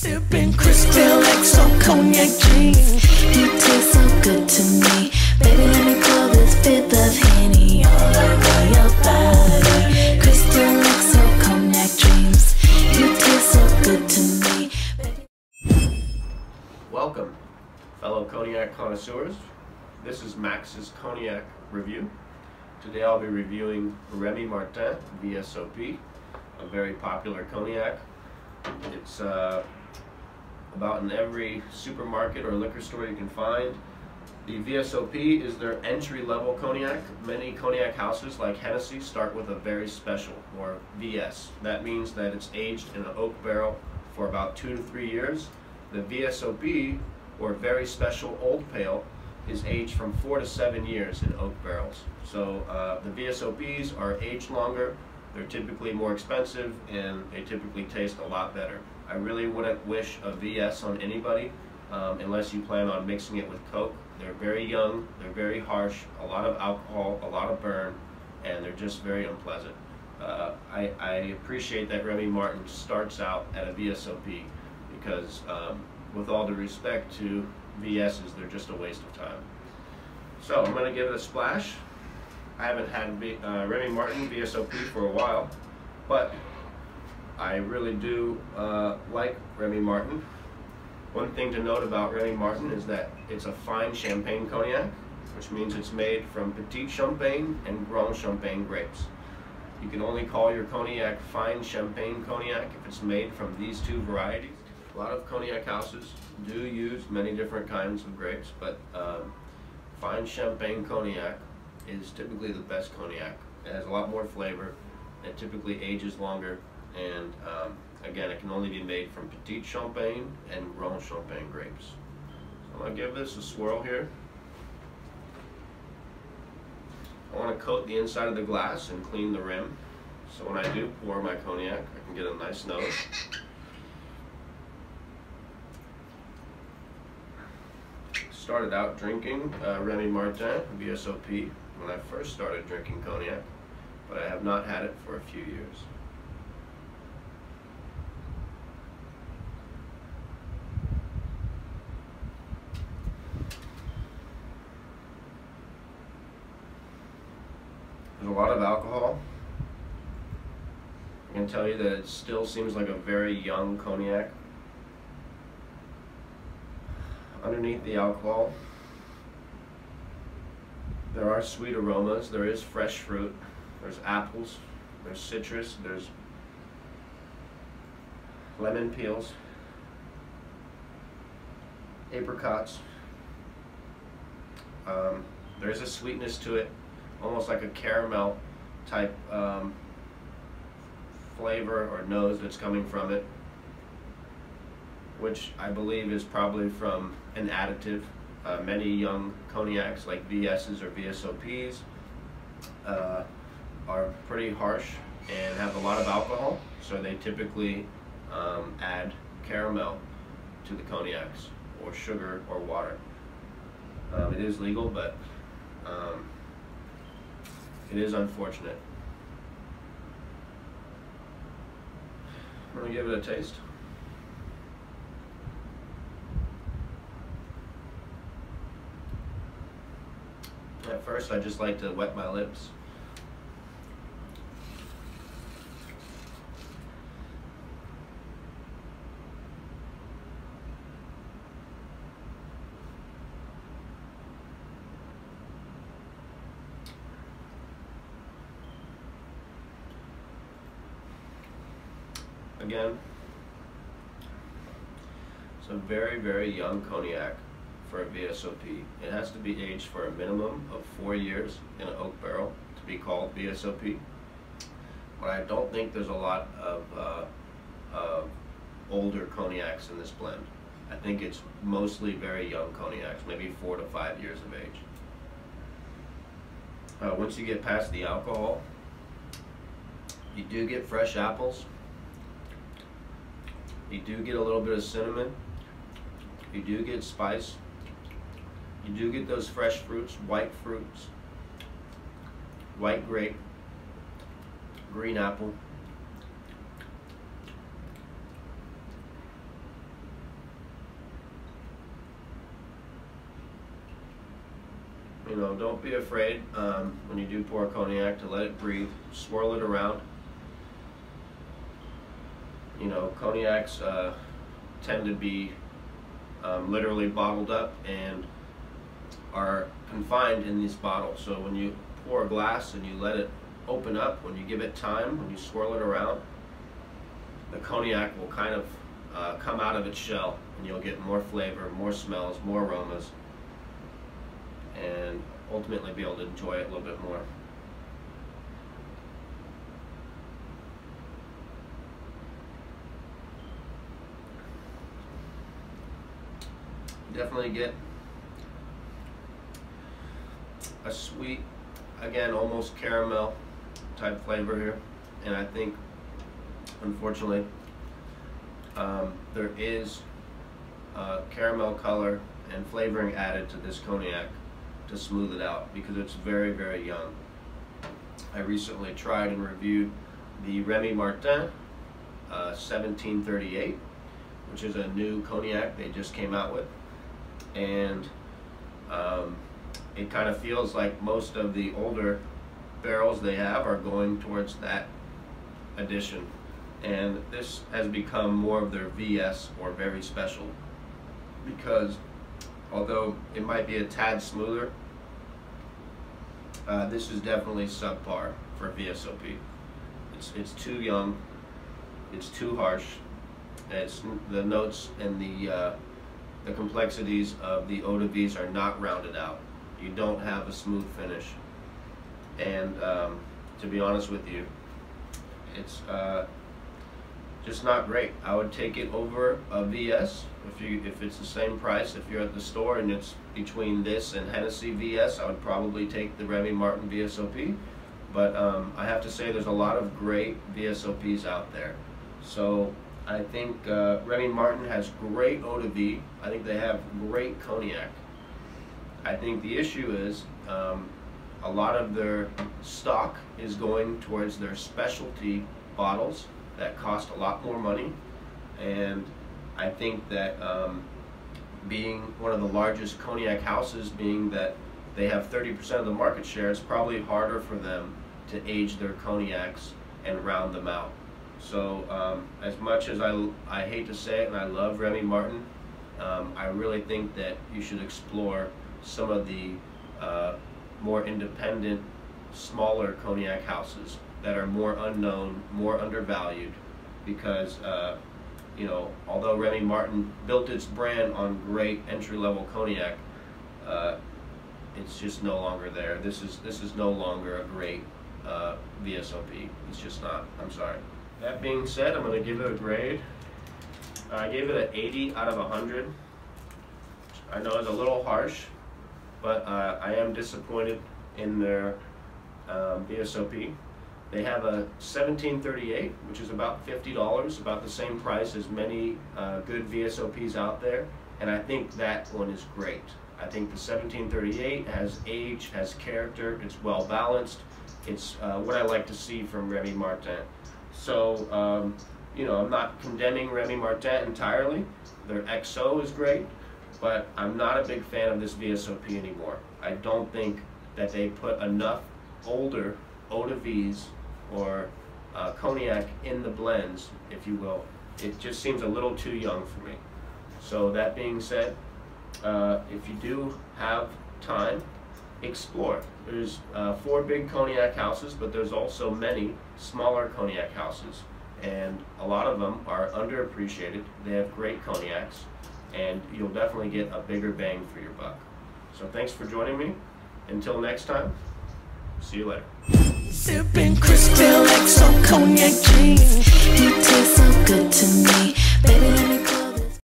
Sipping crystal XO cognac drinks. You taste so good to me. Baby, let me pour this fifth of Henny all over your body. Crystal XO cognac dreams. You taste so good to me. Baby. Welcome, fellow cognac connoisseurs. This is Max's cognac review. Today I'll be reviewing Remy Martin VSOP, a very popular cognac. It's uh, about in every supermarket or liquor store you can find. The VSOP is their entry-level cognac. Many cognac houses like Hennessy start with a very special, or VS. That means that it's aged in an oak barrel for about two to three years. The VSOP, or very special old pale, is aged from four to seven years in oak barrels. So uh, the VSOPs are aged longer, they're typically more expensive, and they typically taste a lot better. I really wouldn't wish a VS on anybody um, unless you plan on mixing it with Coke. They're very young, they're very harsh, a lot of alcohol, a lot of burn, and they're just very unpleasant. Uh, I, I appreciate that Remy Martin starts out at a VSOP because um, with all the respect to VSs, they're just a waste of time. So I'm going to give it a splash. I haven't had v, uh, Remy Martin VSOP for a while, but I really do uh, like Remy Martin. One thing to note about Remy Martin is that it's a fine champagne cognac, which means it's made from Petite Champagne and Grande Champagne grapes. You can only call your cognac fine champagne cognac if it's made from these two varieties. A lot of cognac houses do use many different kinds of grapes, but um, fine champagne cognac is typically the best cognac. It has a lot more flavor. It typically ages longer, and um, again, it can only be made from Petite Champagne and Grande Champagne grapes. So I'm gonna give this a swirl here. I want to coat the inside of the glass and clean the rim. So when I do pour my cognac, I can get a nice nose. Started out drinking uh, Remy Martin VSOP when I first started drinking cognac, but I have not had it for a few years. There's a lot of alcohol. I can tell you that it still seems like a very young cognac. Underneath the alcohol, there are sweet aromas. There is fresh fruit. There's apples. There's citrus. There's lemon peels, apricots. Um, there's a sweetness to it almost like a caramel type um, flavor or nose that's coming from it, which I believe is probably from an additive. Uh, many young cognacs like VSs or VSOPs uh, are pretty harsh and have a lot of alcohol, so they typically um, add caramel to the cognacs or sugar or water. Um, it is legal, but um, it is unfortunate. I'm gonna give it a taste. At first, I just like to wet my lips. Again, a very, very young cognac for a VSOP. It has to be aged for a minimum of four years in an oak barrel to be called VSOP. But I don't think there's a lot of uh, older cognacs in this blend. I think it's mostly very young cognacs, maybe four to five years of age. Uh, once you get past the alcohol, you do get fresh apples. You do get a little bit of cinnamon. You do get spice. You do get those fresh fruits, white fruits, white grape, green apple. You know, don't be afraid um, when you do pour cognac to let it breathe. Swirl it around. You know, cognacs uh, tend to be um, literally bottled up and are confined in these bottles. So when you pour a glass and you let it open up, when you give it time, when you swirl it around, the cognac will kind of uh, come out of its shell and you'll get more flavor, more smells, more aromas, and ultimately be able to enjoy it a little bit more. Definitely get a sweet, again, almost caramel type flavor here. And I think, unfortunately, um, there is uh, caramel color and flavoring added to this cognac to smooth it out because it's very, very young. I recently tried and reviewed the Remy Martin uh, 1738, which is a new cognac they just came out with. And um, it kind of feels like most of the older barrels they have are going towards that addition. And this has become more of their VS or very special because although it might be a tad smoother, uh, this is definitely subpar for VSOP. It's, it's too young, it's too harsh, it's, the notes and the, uh, the complexities of the eau de vies are not rounded out. You don't have a smooth finish. And um, to be honest with you, it's uh, just not great. I would take it over a VS if you if it's the same price. If you're at the store and it's between this and Hennessy VS, I would probably take the Remy Martin VSOP. But um, I have to say, there's a lot of great VSOPs out there. So I think uh, Remy Martin has great eau de vie. I think they have great cognac. I think the issue is um, a lot of their stock is going towards their specialty bottles that cost a lot more money. And I think that um, being one of the largest cognac houses, being that they have 30% of the market share, it's probably harder for them to age their cognacs and round them out. So um, as much as I, I hate to say it and I love Remy Martin, um, I really think that you should explore some of the uh, more independent, smaller cognac houses that are more unknown, more undervalued, because uh, you know, although Remy Martin built its brand on great entry-level cognac, uh, it's just no longer there. This is this is no longer a great uh, VSOP. It's just not. I'm sorry. That being said, I'm going to give it a grade. I gave it an 80 out of 100. I know it's a little harsh, but uh, I am disappointed in their um, VSOP. They have a 1738, which is about $50, about the same price as many uh, good VSOPs out there, and I think that one is great. I think the 1738 has age, has character, it's well balanced. It's uh, what I like to see from Remy Martin. So, um, you know, I'm not condemning Remy Martin entirely. Their XO is great, but I'm not a big fan of this VSOP anymore. I don't think that they put enough older eau de vies or uh, cognac in the blends, if you will. It just seems a little too young for me. So that being said, uh, if you do have time, explore. There's uh, four big cognac houses, but there's also many smaller cognac houses. And a lot of them are underappreciated. They have great cognacs, and you'll definitely get a bigger bang for your buck. So thanks for joining me. Until next time, see you later. Sipping Cristal XO cognac drinks. You taste so good to me. Baby, let me